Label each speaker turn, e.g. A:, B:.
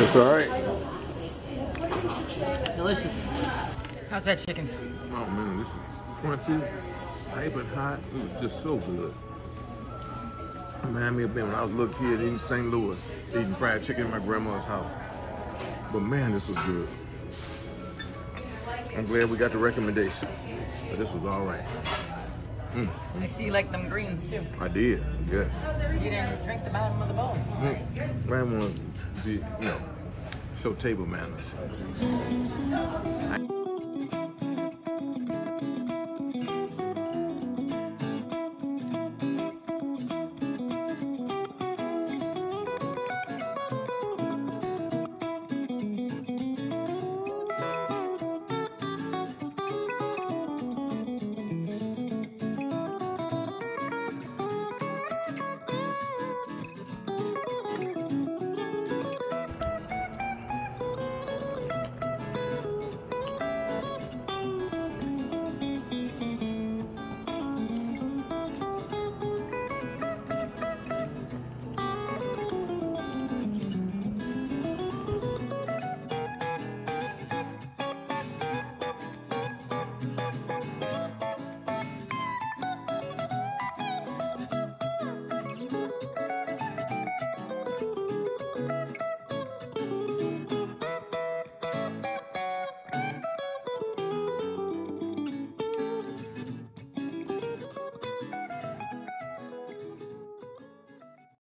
A: It's all right.
B: Delicious. How's that chicken?
A: Oh man, this is crunchy, piping hot. It was just so good. Man, me of being when I was a little kid in St. Louis, eating fried chicken in my grandma's house. But man, this was good. I'm glad we got the recommendation. But this was all right.
B: I see you like them greens too.
A: I did, yes.
B: You didn't drink the bottom of the bowl.
A: Mm. Man, to be, you know, show table manners.